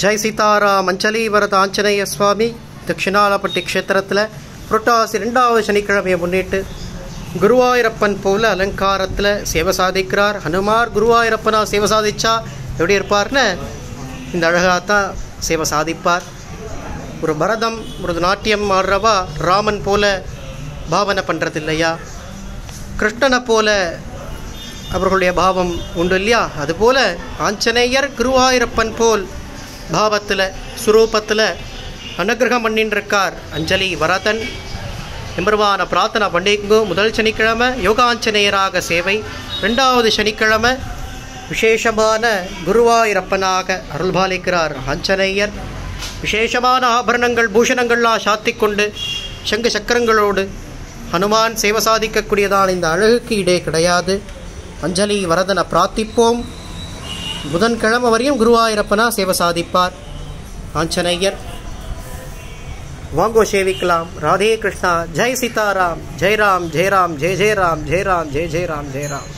ஜெய் சீதாராம் அஞ்சலீவரத ஆஞ்சநேய சுவாமி தட்சிணாலப்பட்டி க்ஷேத்திரத்தில் புரட்டாசி ரெண்டாவது சனிக்கிழமையை முன்னிட்டு குருவாயூரப்பன் போல அலங்காரத்தில் சேவை சாதிக்கிறார். ஹனுமார் குருவாயூரப்பனா சேவை சாதிச்சா எப்படி இருப்பார்னு இந்த அழகாக தான் சேவை சாதிப்பார். ஒரு பரதம் ஒரு நாட்டியம் ஆடுறவா ராமன் போல பாவனை பண்ணுறது இல்லையா கிருஷ்ணனை போல அவர்களுடைய பாவம் உண்டு இல்லையா? அதுபோல ஆஞ்சநேயர் குருவாயூரப்பன் போல் பாவத்தில் சுரூபத்தில் அனுகிரகம் பண்ணின்றிருக்கார் அஞ்சலி வரதன். எம்பெருமான பிரார்த்தனை பண்ணிக்கோ முதல் சனிக்கிழமை யோகாஞ்சநேயராக சேவை. ரெண்டாவது சனிக்கிழமை விசேஷமான குருவாயிரப்பனாக அருள்பாலிக்கிறார் ஆஞ்சநேயர். விசேஷமான ஆபரணங்கள் பூஷணங்கள்லாம் சாத்தி கொண்டு சங்கு சக்கரங்களோடு ஹனுமான் சேவை சாதிக்கக்கூடியதான இந்த அழகுக்கு இடே கிடையாது. அஞ்சலி வரதனை பிரார்த்திப்போம். புதன்கிழமை வரையும் குருவாயூரப்பனா சேவை சாதிப்பார் ஆஞ்சநேயர் வாங்கோ சேவிக்கலாம் ராதே கிருஷ்ணா ஜெய் சீதாராம் ஜெய் ராம் ஜெய் ராம் ஜெய் ஜெய் ராம் ஜெய் ராம் ஜெய் ஜெய் ராம் ஜெய் ராம்